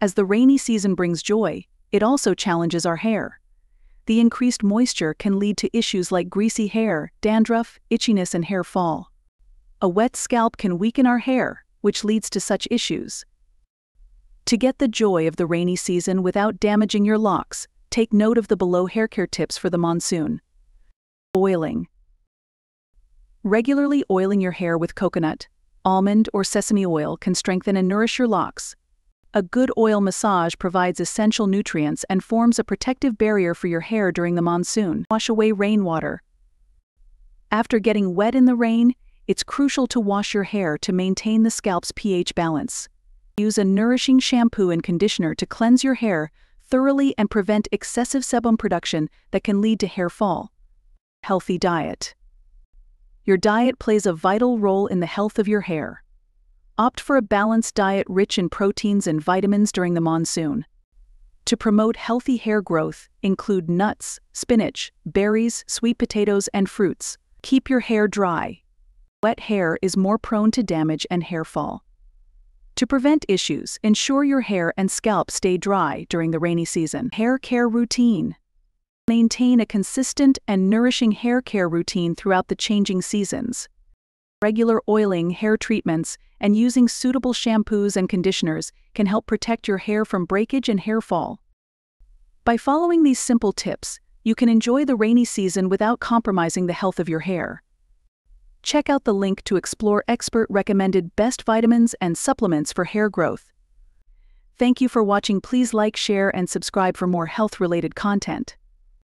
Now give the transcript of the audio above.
As the rainy season brings joy, it also challenges our hair. The increased moisture can lead to issues like greasy hair, dandruff, itchiness, and hair fall. A wet scalp can weaken our hair, which leads to such issues. To get the joy of the rainy season without damaging your locks, take note of the below hair care tips for the monsoon. Oiling. Regularly oiling your hair with coconut, almond, or sesame oil can strengthen and nourish your locks. A good oil massage provides essential nutrients and forms a protective barrier for your hair during the monsoon. Wash away rainwater. After getting wet in the rain, it's crucial to wash your hair to maintain the scalp's pH balance. Use a nourishing shampoo and conditioner to cleanse your hair thoroughly and prevent excessive sebum production that can lead to hair fall. Healthy diet. Your diet plays a vital role in the health of your hair. Opt for a balanced diet rich in proteins and vitamins during the monsoon. To promote healthy hair growth, include nuts, spinach, berries, sweet potatoes, and fruits. Keep your hair dry. Wet hair is more prone to damage and hair fall. To prevent issues, ensure your hair and scalp stay dry during the rainy season. Hair care routine. Maintain a consistent and nourishing hair care routine throughout the changing seasons. Regular oiling, hair treatments, and using suitable shampoos and conditioners can help protect your hair from breakage and hair fall. By following these simple tips, you can enjoy the rainy season without compromising the health of your hair check out the link to explore expert recommended best vitamins and supplements for hair growth. Thank you for watching. Please like, share, and subscribe for more health related content.